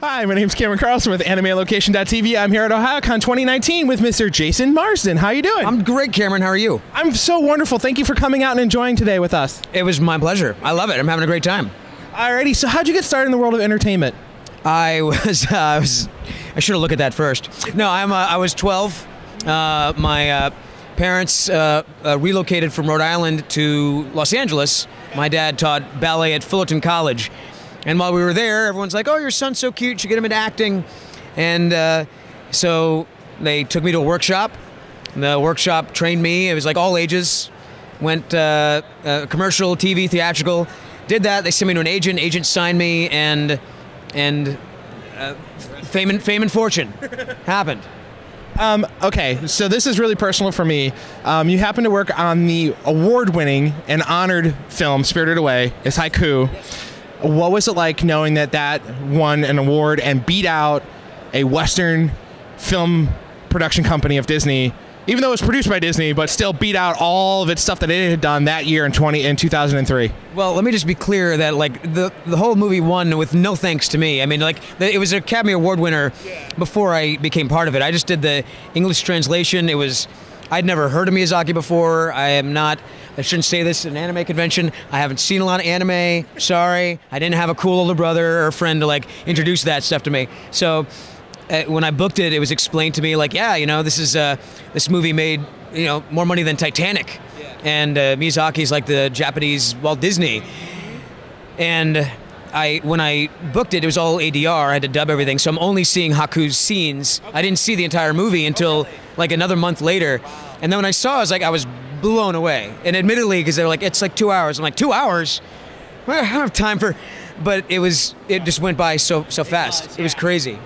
Hi, my name's Cameron Carlson with AnimeLocation.tv. I'm here at Ohayocon 2019 with Mr. Jason Marsden. How are you doing? I'm great, Cameron. How are you? I'm so wonderful. Thank you for coming out and enjoying today with us. It was my pleasure. I love it. I'm having a great time. Alrighty, so how'd you get started in the world of entertainment? I was, uh, I was, I should have looked at that first. No, I'm, uh, I was 12. Uh, my uh, parents uh, uh, relocated from Rhode Island to Los Angeles. My dad taught ballet at Fullerton College. And while we were there, everyone's like, oh, your son's so cute, you should get him into acting. And uh, so they took me to a workshop. The workshop trained me. It was like all ages. Went uh, uh, commercial, TV, theatrical. Did that. They sent me to an agent. Agent signed me, and and uh, fame and fame and fortune happened. Um, okay, so this is really personal for me. Um, you happen to work on the award-winning and honored film Spirited Away. It's Haku. What was it like knowing that that won an award and beat out a Western film production company of Disney, even though it was produced by Disney, but still beat out all of its stuff that it had done that year in 20 in 2003? Well, let me just be clear that like the the whole movie won with no thanks to me. I mean, like the, it was an Academy Award winner before I became part of it. I just did the English translation. It was I'd never heard of Miyazaki before. I am not. I shouldn't say this at an anime convention. I haven't seen a lot of anime. Sorry, I didn't have a cool older brother or friend to like introduce that stuff to me. So uh, when I booked it, it was explained to me like, yeah, you know, this is uh, this movie made you know more money than Titanic, and uh, Miyazaki's like the Japanese Walt Disney, and. I when I booked it, it was all ADR. I had to dub everything, so I'm only seeing Haku's scenes. I didn't see the entire movie until like another month later, and then when I saw, it, I was like, I was blown away. And admittedly, because they're like, it's like two hours. I'm like, two hours? Well, I don't have time for. But it was, it just went by so so fast. It was crazy.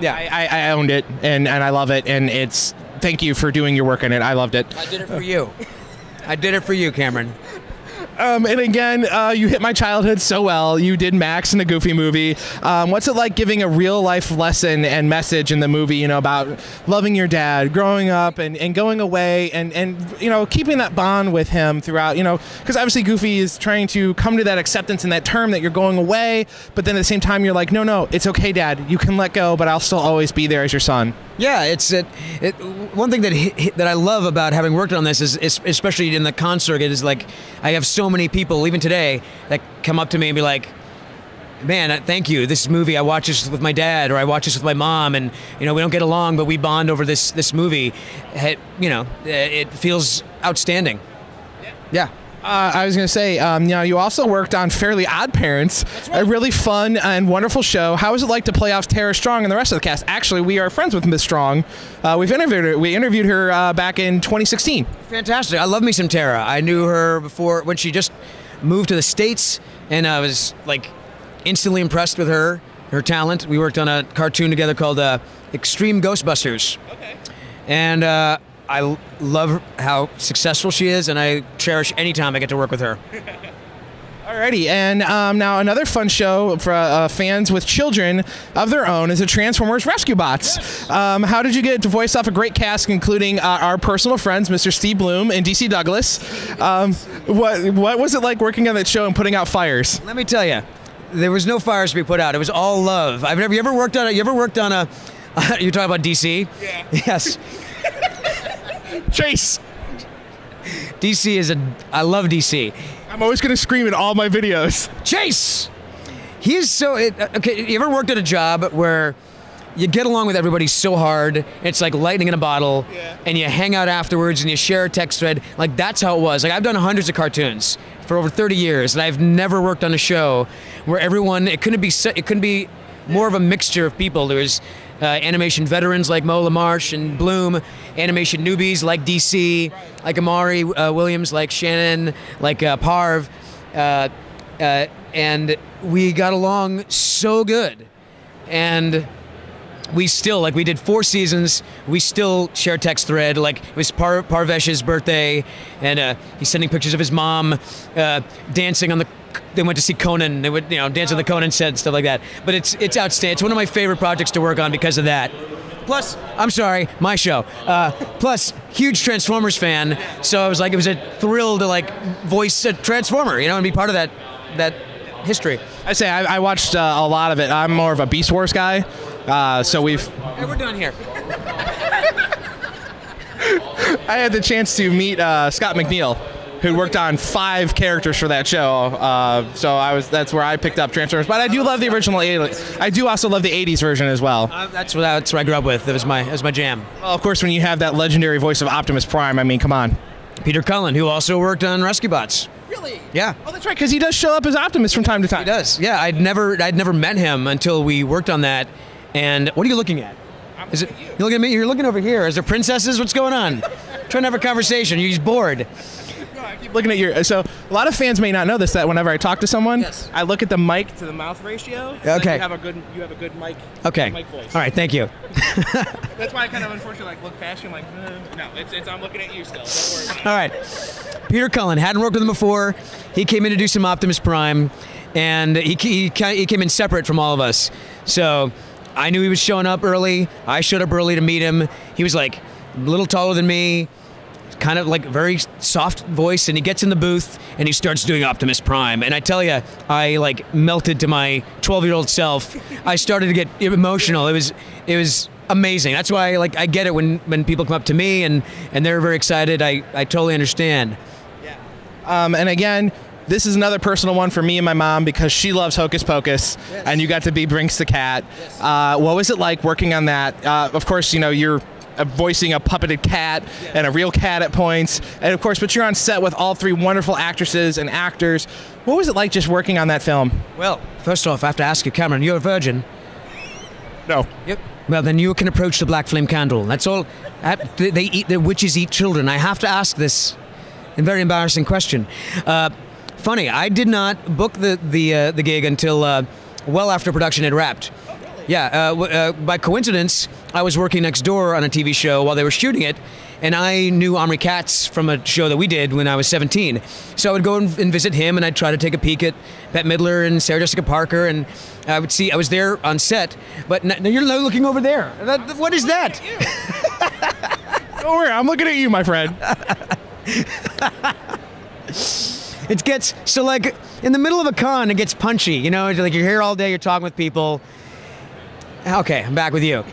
Yeah. I, I, I owned it and, and I love it and it's thank you for doing your work on it. I loved it. I did it for you. I did it for you, Cameron. Um, and again, uh, you hit my childhood so well. You did Max in the Goofy movie. Um, what's it like giving a real life lesson and message in the movie? You know about loving your dad, growing up, and, and going away, and and you know keeping that bond with him throughout. You know because obviously Goofy is trying to come to that acceptance in that term that you're going away, but then at the same time you're like, no, no, it's okay, Dad. You can let go, but I'll still always be there as your son. Yeah, it's it, it. One thing that hit, that I love about having worked on this is, is, especially in the concert it is like I have so many people, even today, that come up to me and be like, "Man, thank you. This movie, I watch this with my dad, or I watch this with my mom, and you know we don't get along, but we bond over this this movie. It, you know, it feels outstanding. Yeah. Uh, I was going to say, um, you know, you also worked on Fairly Odd Parents, a really fun and wonderful show. How was it like to play off Tara Strong and the rest of the cast? Actually, we are friends with Miss Strong. Uh, we've interviewed her. We interviewed her uh, back in 2016. Fantastic. I love me some Tara. I knew her before when she just moved to the states, and I was like instantly impressed with her, her talent. We worked on a cartoon together called uh, Extreme Ghostbusters. Okay. And uh, I love how successful she is, and I cherish any time I get to work with her. Alrighty, and um, now another fun show for uh, fans with children of their own is the Transformers Rescue Bots. Yes. Um, how did you get to voice off a great cast, including uh, our personal friends, Mr. Steve Blum and DC Douglas? Um, what what was it like working on that show and putting out fires? Let me tell you, there was no fires to be put out. It was all love. I've never you ever worked on a you ever worked on a uh, you're talking about DC? Yeah. Yes. Chase. DC is a. I love DC. I'm always gonna scream in all my videos. Chase. He's so. It, uh, okay, you ever worked at a job where you get along with everybody so hard, it's like lightning in a bottle, yeah. and you hang out afterwards and you share a text thread. Like that's how it was. Like I've done hundreds of cartoons for over 30 years, and I've never worked on a show where everyone. It couldn't be. It couldn't be more of a mixture of people. There was uh, animation veterans like Mo LaMarche and Blum, animation newbies like DC, like Amari uh, Williams, like Shannon, like uh, Parv, uh, uh, and we got along so good. And we still like we did four seasons. We still share text thread. Like it was Par- Parvesh's birthday, and uh, he's sending pictures of his mom uh, dancing on the. They went to see Conan. They would you know dance on the Conan set and stuff like that. But it's it's outstanding. It's one of my favorite projects to work on because of that. Plus, I'm sorry, my show. Uh, plus, huge Transformers fan, so I was like, it was a thrill to like voice a Transformer, you know, and be part of that that history. I say I, I watched uh, a lot of it. I'm more of a Beast Wars guy, uh, so we've. Hey, we're done here. I had the chance to meet uh, Scott McNeill, who worked on five characters for that show. Uh, so I was that's where I picked up Transformers. But I do love the original. I do also love the '80s version as well. Uh, that's what that's what I grew up with. That was my it was my jam. Well, of course, when you have that legendary voice of Optimus Prime, I mean, come on. Peter Cullen, who also worked on Rescue Bots. Really? Yeah. Oh, that's right, because he does show up as Optimus from time to time. He does. Yeah, I'd never I'd never met him until we worked on that. And what are you looking at? Is it you're looking at me? You're looking over here. Is there princesses? What's going on? Trying to have a conversation. You're just bored. keep looking at your. So a lot of fans may not know this that whenever I talk to someone, Yes. I look at the mic to the mouth ratio. so Okay. You have a good. You have a good mic. Okay. Mic voice. All right. Thank you. That's why I kind of unfortunately like look past you. I'm like, uh, no, it's, it's I'm looking at you still. Don't worry. All right. Peter Cullen hadn't worked with him before. He came in to do some Optimus Prime, and he, he, he came in separate from all of us. So I knew he was showing up early. I showed up early to meet him. He was like a little taller than me, kind of like very soft voice, and he gets in the booth and he starts doing Optimus Prime. And I tell you, I like melted to my 12 year old self. I started to get emotional. It was it was amazing. That's why like I get it when when people come up to me and and they're very excited. I I totally understand. Um, and again, this is another personal one for me and my mom because she loves Hocus Pocus, and you got to be Binks the cat. Uh, what was it like working on that? Uh, of course, you know you're voicing a puppeted cat and a real cat at points, and of course, but you're on set with all three wonderful actresses and actors. What was it like just working on that film? Well, first off, I have to ask you, Cameron. You're a virgin. No. Yep. Well, then you can approach the black flame candle. That's all. They they eat. The witches eat children. I have to ask this, a very embarrassing question. Uh, funny, I did not book the the uh, the gig until uh, well after production had wrapped. Yeah. Uh, w- uh, by coincidence, I was working next door on a TV show while they were shooting it, and I knew Omri Katz from a show that we did when I was 17. So I would go and, and visit him, and I'd try to take a peek at Bette Midler and Sarah Jessica Parker, and I would see I was there on set. But n- you're looking over there. That- what is that? Don't worry, I'm looking at you, my friend. It gets so like in the middle of a con, it gets punchy. You know, like you're here all day, you're talking with people. Okay, I'm back with you.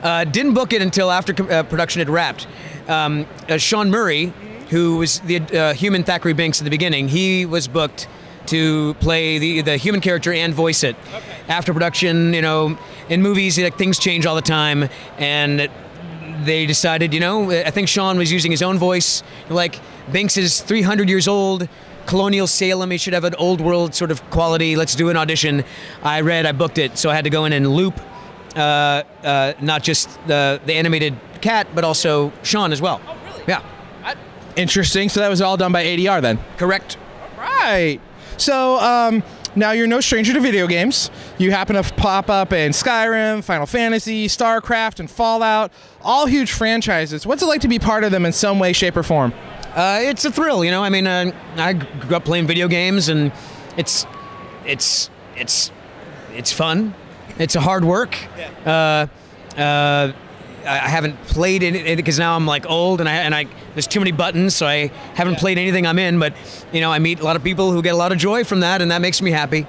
Uh, didn't book it until after uh, production had wrapped. Um, uh, Sean Murray, who was the uh, human Thackeray Binks at the beginning, he was booked to play the the human character and voice it. After production, you know, in movies, like, things change all the time, and they decided, you know, I think Sean was using his own voice. Like Binks is 300 years old, colonial Salem. He should have an old world sort of quality. Let's do an audition. I read, I booked it, so I had to go in and loop uh, uh, not just the the animated cat, but also Sean as well. Oh, really? Yeah, Interesting. So that was all done by ADR then. correct. Right. So um, now you're no stranger to video games. You happen to pop up in Skyrim, Final Fantasy, StarCraft, and Fallout. All huge franchises. What's it like to be part of them in some way, shape, or form? Uh, it's a thrill, you know. I mean, uh, I grew up playing video games, and it's it's it's it's fun. It's a hard work. Uh, uh, I I haven't played it because now I'm like old, and I and I there's too many buttons, so I haven't played anything I'm in. But you know, I meet a lot of people who get a lot of joy from that, and that makes me happy.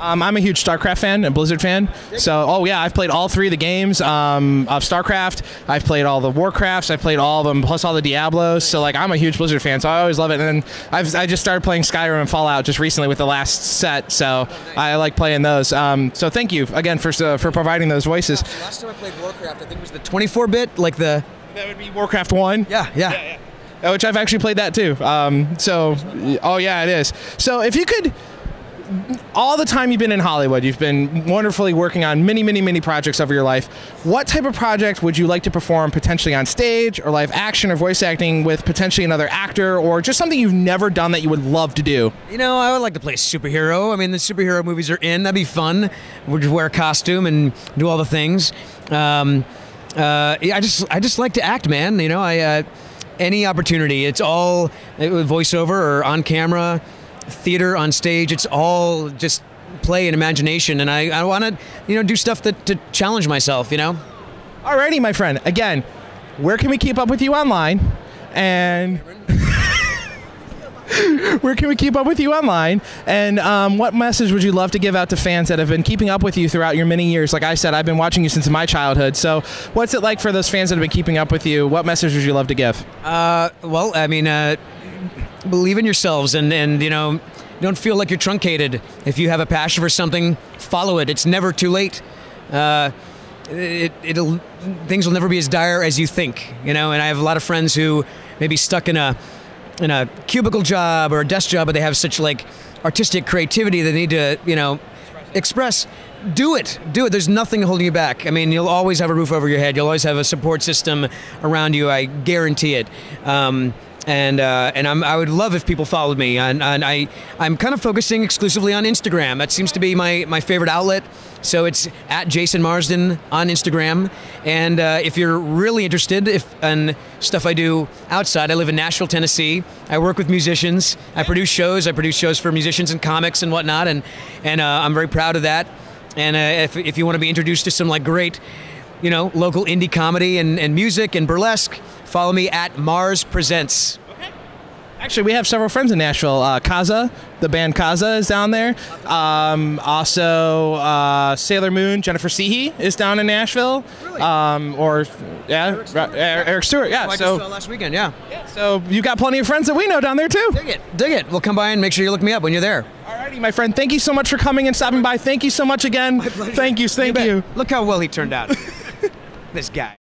Um, I'm a huge StarCraft fan and Blizzard fan. So, oh yeah, I've played all three of the games um, of StarCraft. I've played all the Warcrafts. I've played all of them, plus all the Diablos. So, like, I'm a huge Blizzard fan. So I always love it. And then I've I just started playing Skyrim and Fallout just recently with the last set. So I like playing those. Um, so thank you again for uh, for providing those voices. Last time I played Warcraft, I think it was the 24-bit, like the That would be Warcraft One. yeah yeah. Uh, which I've actually played that too. Um, so, oh yeah, it is. So if you could, all the time you've been in Hollywood, you've been wonderfully working on many, many, many projects over your life. What type of project would you like to perform potentially on stage or live action or voice acting with potentially another actor or just something you've never done that you would love to do? You know, I would like to play superhero. I mean, the superhero movies are in. That'd be fun. We'd wear a costume and do all the things. Um, uh, I just, I just like to act, man. You know, I uh, any opportunity. It's all uh, voiceover or on camera, theater on stage. It's all just play and imagination. And I, I want to, you know, do stuff that to challenge myself. You know. Alrighty, my friend. Again, where can we keep up with you online? And Where can we keep up with you online? And um, what message would you love to give out to fans that have been keeping up with you throughout your many years? Like I said, I've been watching you since my childhood. So, what's it like for those fans that have been keeping up with you? What message would you love to give? Uh, well, I mean, uh, believe in yourselves and, and, you know, don't feel like you're truncated. If you have a passion for something, follow it. It's never too late. Uh, it, it'll things will never be as dire as you think, you know. And I have a lot of friends who may be stuck in a in a cubicle job or a desk job, but they have such like artistic creativity they need to, you know, express. Do it. Do it. There's nothing holding you back. I mean, you'll always have a roof over your head. You'll always have a support system around you. I guarantee it. Um, and uh, and I'm, I would love if people followed me. And, and I I'm kind of focusing exclusively on Instagram. That seems to be my my favorite outlet. So it's at Jason Marsden on Instagram. And uh, if you're really interested if in stuff I do outside, I live in Nashville, Tennessee. I work with musicians. I produce shows. I produce shows for musicians and comics and whatnot. And and uh, I'm very proud of that. And uh, if if you want to be introduced to some like great you know, local indie comedy and, and music and burlesque, follow me at Mars Presents. Okay. Actually, we have several friends in Nashville. Uh, Kaza, the band Kaza, is down there. Um, also, uh, Sailor Moon, Jennifer Cihi is down in Nashville. Really? Um, or yeah, Eric Stuart. Eric Stuart. Yeah. Oh, so last weekend, yeah. yeah. so you got plenty of friends that we know down there too. Dig it, dig it. Well, come by and make sure you look me up when you're there. Alrighty, my friend. Thank you so much for coming and stopping by. Thank you so much again. Thank you. Thank you. Look how well he turned out. this guy.